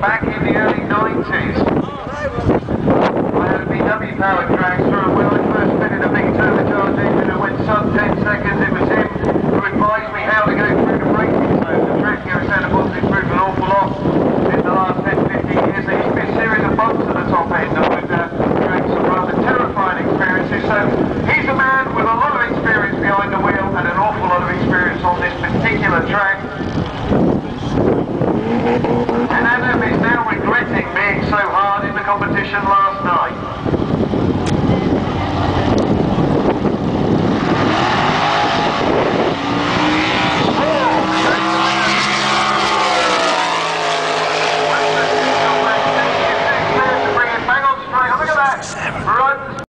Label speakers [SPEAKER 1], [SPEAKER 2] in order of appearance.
[SPEAKER 1] back in the early 90s. I had a VW powered dragster and when I first fitted a big turbocharged engine and went sub 10 seconds, it was him who advised me how to go through the braking zone. The tracking of Santa Pod's improved an awful lot in the last 10 15 years. There used to be a series of bumps at the top end that would create some rather terrifying experiences. So he's a man with a lot of experience behind the wheel and an awful lot of experience on this particular track. competition last night.